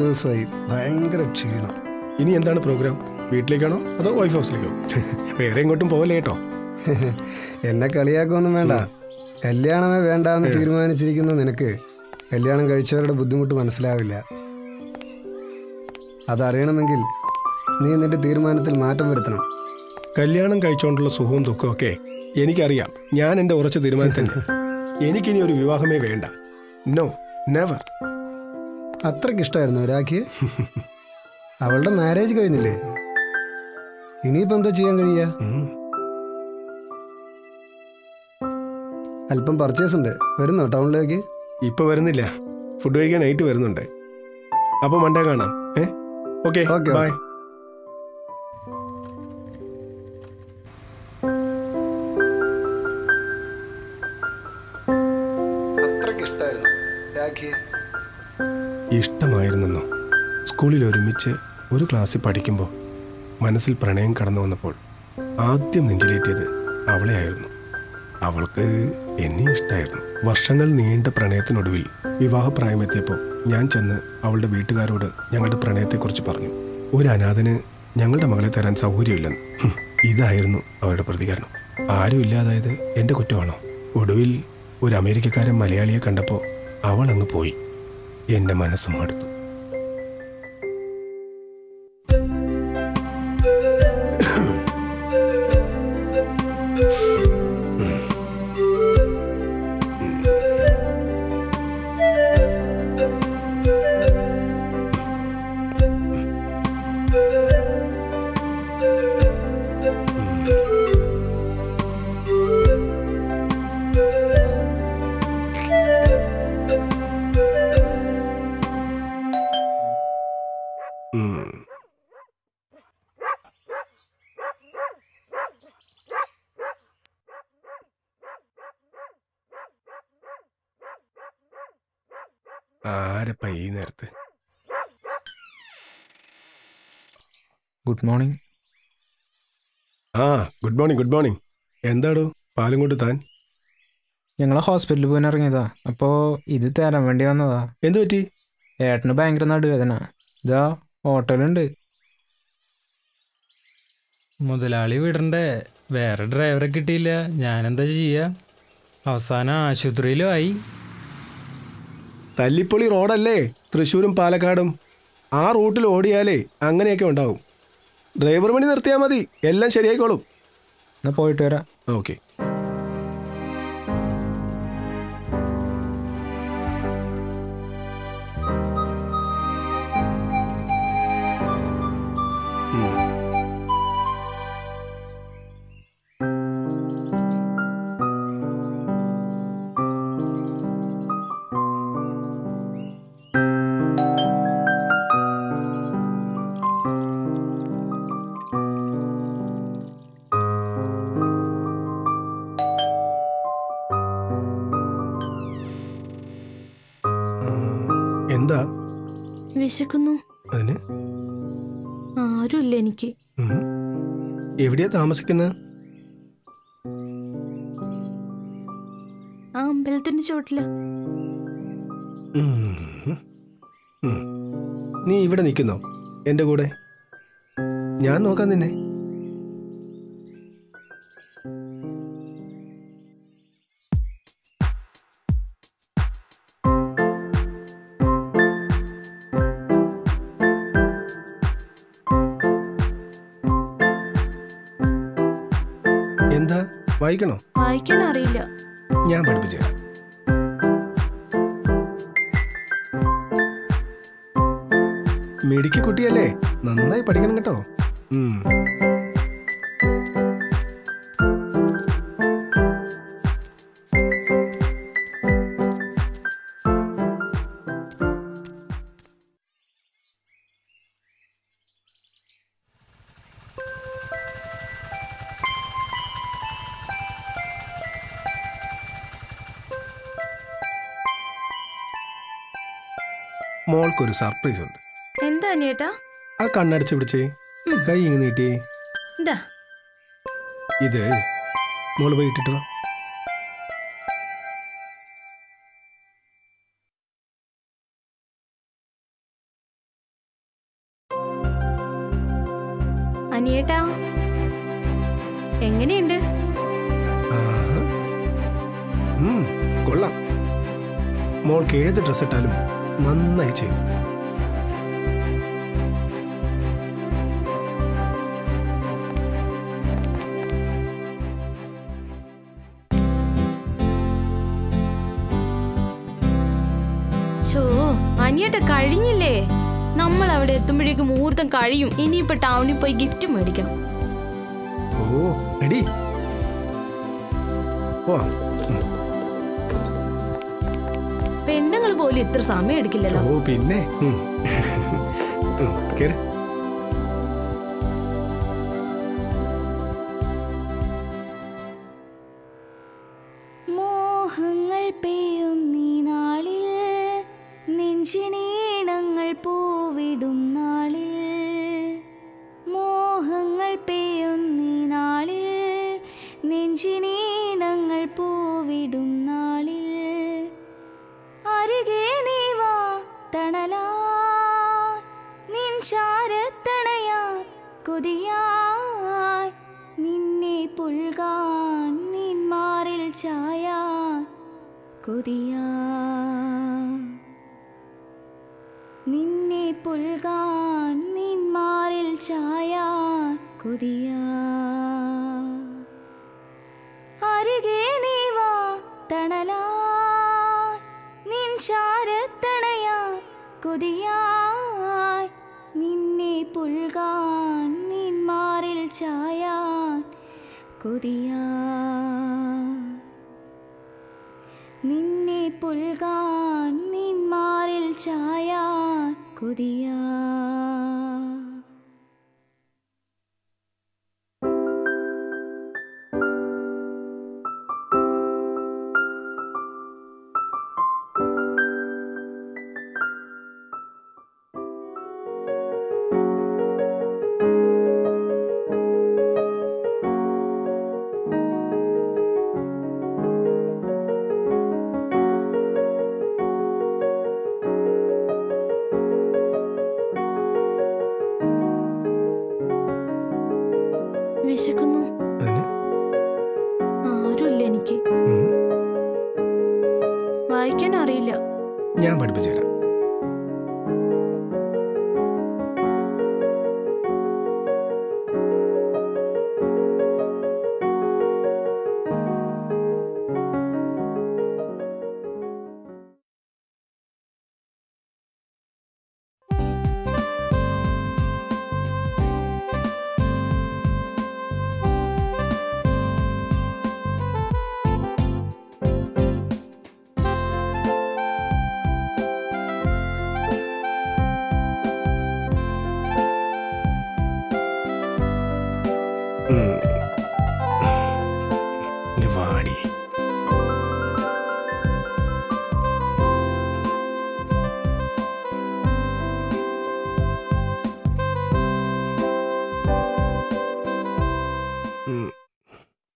ദിവസമായി ഭയങ്കര ക്ഷീണം. ഇനി എന്താണ് പ്രോഗ്രാം വീട്ടിലേക്കാണോ അതോ വൈഫ് ഹൗസിലേക്കോ വേറെ എങ്ങോട്ടും പോകല്ലേ കേട്ടോ. എന്നെ കളിയാക്കൊന്നും വേണ്ട. കല്യാണമേ വേണ്ട എന്ന് തീരുമാനിച്ചിരിക്കുന്ന നിനക്ക്. കല്യാണം കഴിച്ചവരുടെ ബുദ്ധിമുട്ട് മനസ്സിലാവില്ല. അതറിയണമെങ്കിൽ നീ നിന്റെ തീരുമാനത്തിൽ മാറ്റം വരുത്തണം. കല്യാണം കഴിച്ചുകൊണ്ടുള്ള സുഖവും ദുഃഖവും ഒക്കെ എനിക്കറിയാം. ഞാൻ എന്റെ ഉറച്ച തീരുമാനത്തിൽ എനിക്കിനി ഒരു വിവാഹമേ വേണ്ട. നോ നെവർ അത്രയ്ക്ക് ഇഷ്ടമായിരുന്നു രാഖിയെ അവളുടെ മാരേജ് കഴിഞ്ഞില്ലേ? ഇനിയിപ്പോ എന്താ ചെയ്യാൻ കഴിയുക അല്പം പർച്ചേസ് ഉണ്ട്. വരുന്നോ ടൗണിലേക്ക്? ഇപ്പൊ വരുന്നില്ല. ഫുഡ് കഴിക്കാൻ നൈറ്റ് വരുന്നുണ്ട്. അപ്പൊ മണ്ടേ കാണാം. ഏ? Okay okay, bye. അത്രയ്ക്ക് ഇഷ്ടമായിരുന്നു രാഖിയെ ഇഷ്ടമായിരുന്നെന്നോ? സ്കൂളിൽ ഒരുമിച്ച് ഒരു ക്ലാസ്സിൽ പഠിക്കുമ്പോൾ മനസ്സിൽ പ്രണയം കടന്നു വന്നപ്പോൾ ആദ്യം നെഞ്ചിലേറ്റിയത് അവളെയായിരുന്നു. അവൾക്ക് എന്നെ ഇഷ്ടമായിരുന്നു വർഷങ്ങൾ നീണ്ട പ്രണയത്തിനൊടുവിൽ വിവാഹപ്രായമെത്തിയപ്പോൾ ഞാൻ ചെന്ന് അവളുടെ വീട്ടുകാരോട് ഞങ്ങളുടെ പ്രണയത്തെക്കുറിച്ച് പറഞ്ഞു. ഒരു അനാഥന് ഞങ്ങളുടെ മകളെ തരാൻ സൗകര്യമില്ലെന്ന്. ഇതായിരുന്നു അവരുടെ പ്രതികരണം. ആരും ഇല്ലാതായത് എന്റെ കുറ്റമാണോ? ഒടുവിൽ ഒരു അമേരിക്കക്കാരൻ മലയാളിയെ കണ്ടപ്പോൾ അവൾ അങ്ങ് പോയി. എന്റെ മനസ്സും മടുത്തു. ആരപ്പ ഈ നേരത്ത്? Good morning. ആ ഗുഡ് മോർണിംഗ് ഗുഡ് മോർണിംഗ്. എന്താടോ പാലും കൊണ്ട് താൻ? ഞങ്ങളെ ഹോസ്പിറ്റലിൽ പോകാൻ ഇറങ്ങിയതാ. അപ്പോൾ ഇത് തരാൻ വേണ്ടി വന്നതാ. എന്തു പറ്റി? ഏട്ടന് ഭയങ്കര നടുവേദന. ഇതാ ഓട്ടോയിലുണ്ട് മുതലാളി വിടണ്ടേ. വേറെ ഡ്രൈവറെ കിട്ടിയില്ല. ഞാനെന്താ ചെയ്യുക അവസാനം ആശുപത്രിയിലും ആയി. തല്ലിപ്പൊളി റോഡല്ലേ? തൃശ്ശൂരും പാലക്കാടും. ആ റൂട്ടിൽ ഓടിയാലേ അങ്ങനെയൊക്കെ ഉണ്ടാവും. ഡ്രൈവർ പണി നിർത്തിയാൽ മതി. എല്ലാം ശരിയായിക്കോളും. എന്നാൽ പോയിട്ട് വരാം. ഓക്കെ. എന്താ? വിശക്കുന്നു. അതിന്? ആരുമില്ല എനിക്ക്. എവിടെയാ താമസിക്കുന്നത് ആ അമ്പലത്തിന്റെ ചോട്ടിൽ. നീ ഇവിടെ നിൽക്കുന്നോ? എന്റെ കൂടെ? ഞാൻ നോക്കാം നിന്നെ. വായിക്കണോ? വായിക്കാൻ അറിയില്ല ഞാൻ പഠിപ്പിച്ചു തരാം. മിടുക്കി കുട്ടിയല്ലേ? നന്നായി പഠിക്കണം കേട്ടോ. മോൾക്കൊരു സർപ്രൈസ് ഉണ്ട്. എന്താ അനിയേട്ടാ? ആ കണ്ണടച്ച് പിടിച്ചേ. കൈ ഇങ്ങ് നീട്ടിയേ എന്താ ഇത് മോൾ പോയി ഇട്ടിട്ട് അനിയേട്ടാ എങ്ങനെയുണ്ട്? കൊള്ളാം. മോൾക്ക് ഏത് ഡ്രസ്സ് ഇട്ടാലും നന്നായി ചെയ്തു. അനിയേട്ട കഴിഞ്ഞില്ലേ? നമ്മൾ അവിടെ എത്തുമ്പോഴേക്കും മുഹൂർത്തം കഴിയും. ഇനിയിപ്പോ ടൗണിൽ പോയി ഗിഫ്റ്റ് മേടിക്കണം. ഓ എടി. ഓ പെണ്ണുങ്ങൾ പോലും ഇത്ര സമയം എടുക്കില്ലല്ലോ. ഓ പിന്നെ? മോഹങ്ങൾ പെയ്യും നീ നാളിൽ നെഞ്ചിനീണങ്ങൾ പൂവിടും നാളിൽ. ചായാൻ കൊതിയാ. നിന്നെ പുൽകാൻ നിന്മാറിൽ ചായ കൊതിയാ. അരികെ നീവാ തണലാ. നിൻ ചാരത്തണയാ കൊതിയായി. നിന്നെ പുൽകാൻ നിന്മാറിൽ മാറിൽ കൊതിയാ. നിന്നെ പുൽകാൻ നിൻ മാറിൽ ചായാൻ കൊതിയാ വായിക്കാൻ അറിയില്ല. ഞാൻ പഠിപ്പിച്ചു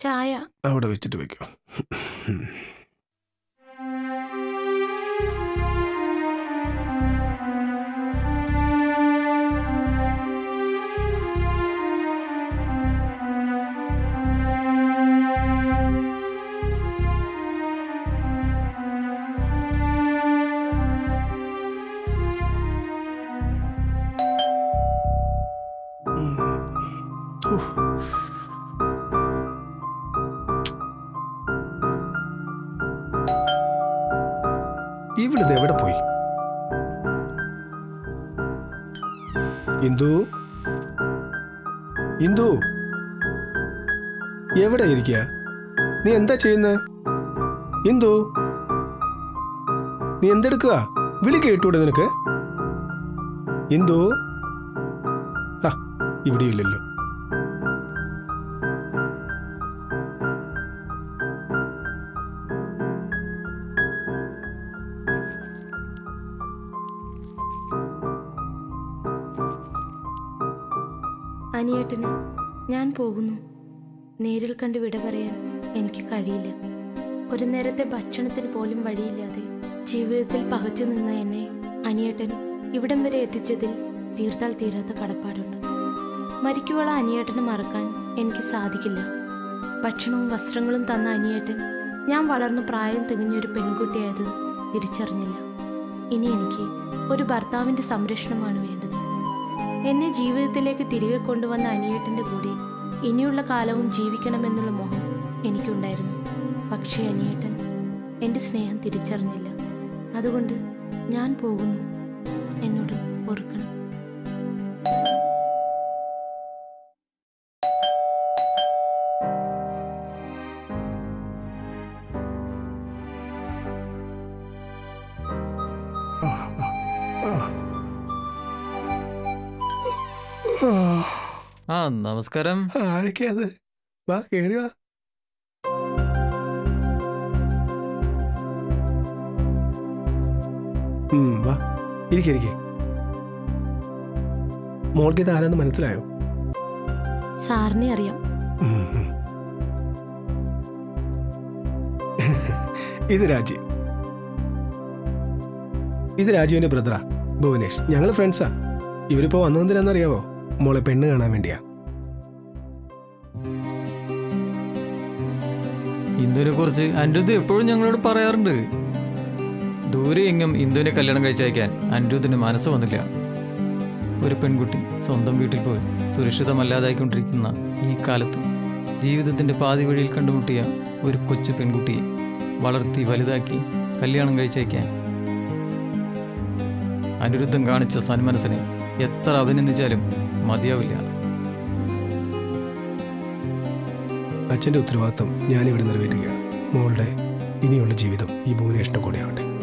ചായ. അവിടെ വെച്ചിട്ട് വെക്കോ. ഇന്ദു? ഇന്ദു? എവിടെ ഇരിക്കുക നീ എന്താ ചെയ്യുന്നത് ഇന്ദു? നീ എന്തെടുക്കുക വിളി കേട്ടൂടെ നിനക്ക്? ഇന്ദു? ആ ഇവിടെ അനിയേട്ടന് ഞാൻ പോകുന്നു. നേരിൽ കണ്ട് വിട പറയാൻ എനിക്ക് കഴിയില്ല. ഒരു നേരത്തെ ഭക്ഷണത്തിന് പോലും വഴിയില്ലാതെ ജീവിതത്തിൽ പകച്ചു നിന്ന എന്നെ അനിയേട്ടൻ ഇവിടം വരെ എത്തിച്ചതിൽ തീർത്താൽ തീരാത്ത കടപ്പാടുണ്ട്. മരിക്കുവള അനിയേട്ടനെ മറക്കാൻ എനിക്ക് സാധിക്കില്ല. ഭക്ഷണവും വസ്ത്രങ്ങളും തന്ന അനിയേട്ടൻ ഞാൻ വളർന്നു പ്രായം തികഞ്ഞൊരു പെൺകുട്ടിയായത് തിരിച്ചറിഞ്ഞില്ല. ഇനി എനിക്ക് ഒരു ഭർത്താവിന്റെ സംരക്ഷണമാണ് വേണ്ടത്. എന്നെ ജീവിതത്തിലേക്ക് തിരികെ കൊണ്ടുവന്ന അനിയേട്ടന്റെ കൂടെ ഇനിയുള്ള കാലവും ജീവിക്കണമെന്നുള്ള മോഹം എനിക്കുണ്ടായിരുന്നു. പക്ഷേ അനിയേട്ടൻ എന്റെ സ്നേഹം തിരിച്ചറിഞ്ഞില്ല. അതുകൊണ്ട് ഞാൻ പോകുന്നു. എന്നോട് ഓർക്കണം ആ നമസ്കാരം. ആരൊക്കെയാണ് വാ കേറി വാ. വാ. ഇരിക്കെ ഇരിക്കെ. മോൾക്ക് ഇത് ആരാന്ന് മനസ്സിലായോ? സാറിനെ അറിയാം. ഇത് രാജി. ഇത് രാജുവിന്റെ ബ്രദറാ ഭുവനേഷ്. ഞങ്ങൾ ഫ്രണ്ട്സാ. ഇവരിപ്പോ വന്നതെന്തിനാന്നറിയാവോ? മോളെ പെണ്ണ് കാണാൻ വേണ്ടിയാ. ഇന്ദുവിനെ കുറിച്ച് അനിരുദ്ധ് എപ്പോഴും ഞങ്ങളോട് പറയാറുണ്ട്. ദൂരെ എങ്ങും ഇന്ദുവിനെ കല്യാണം കഴിച്ചയക്കാൻ അനിരുദ്ധിന് മനസ്സ് വന്നില്ല. ഒരു പെൺകുട്ടി സ്വന്തം വീട്ടിൽ പോലും സുരക്ഷിതമല്ലാതായിക്കൊണ്ടിരിക്കുന്ന ഈ കാലത്ത് ജീവിതത്തിന്റെ പാതി വഴിയിൽ കണ്ടുമുട്ടിയ ഒരു കൊച്ചു പെൺകുട്ടിയെ വളർത്തി വലുതാക്കി കല്യാണം കഴിച്ചയക്കാൻ അനിരുദ്ധം കാണിച്ച സന്മനസ്സിനെ എത്ര അഭിനന്ദിച്ചാലും മതിയാവില്ല. അച്ഛന്റെ ഉത്തരവാദിത്വം ഞാനിവിടെ നിറവേറ്റുകയാണ്. മോളുടെ ഇനിയുള്ള ജീവിതം ഈ ഭുവനേഷിന്റെ കൂടെ ആവട്ടെ